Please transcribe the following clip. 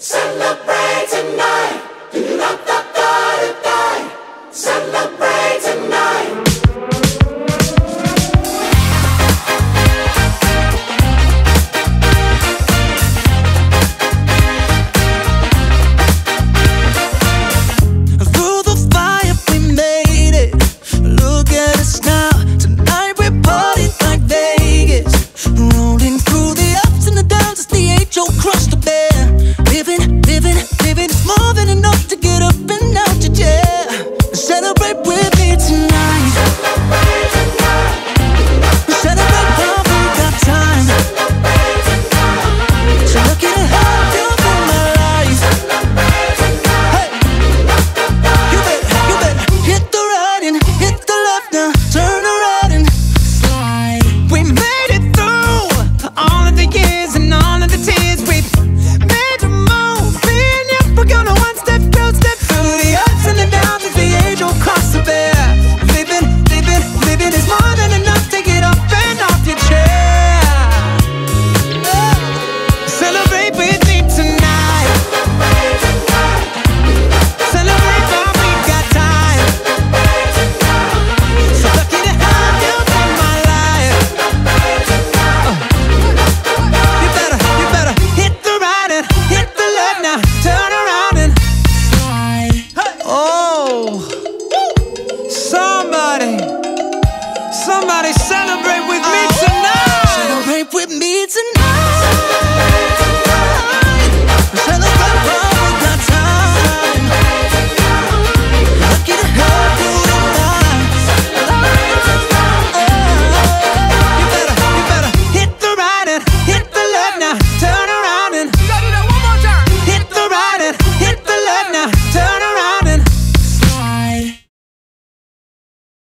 Celebrate. somebody, celebrate.